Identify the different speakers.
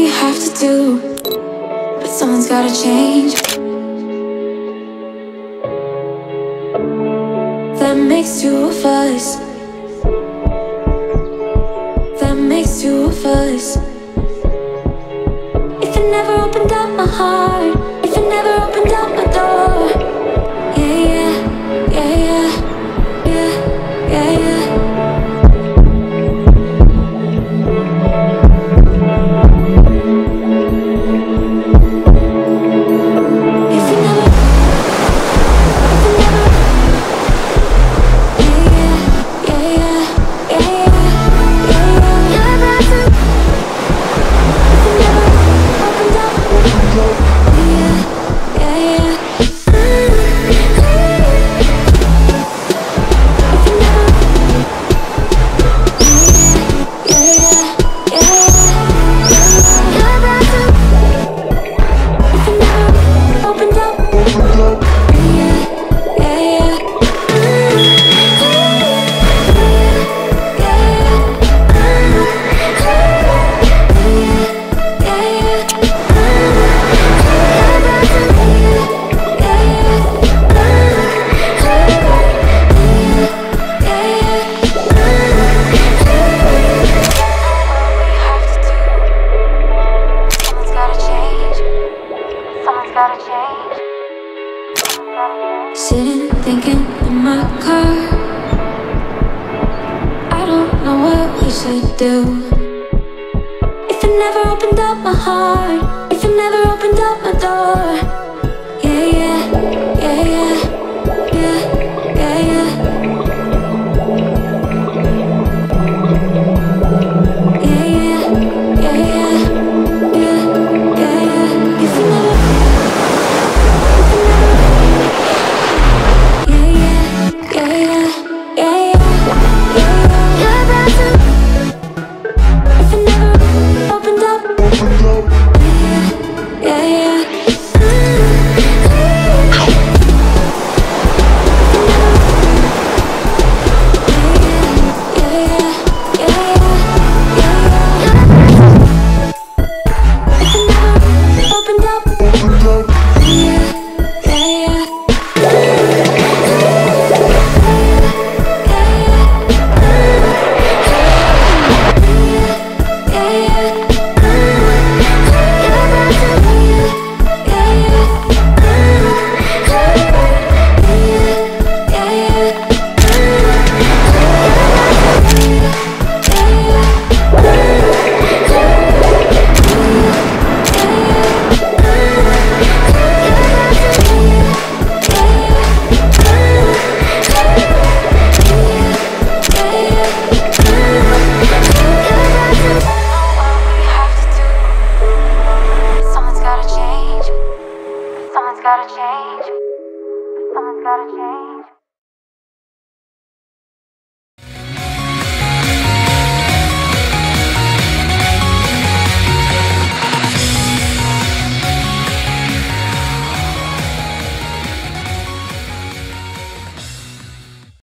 Speaker 1: we have to do, but someone's gotta change. That makes two of us. That makes two of us. If I never opened up my heart, if I never Sitting thinking in my car. I don't know what we should do. If I never opened up my heart, if I never opened up my door. Gotta change. Someone's gotta change.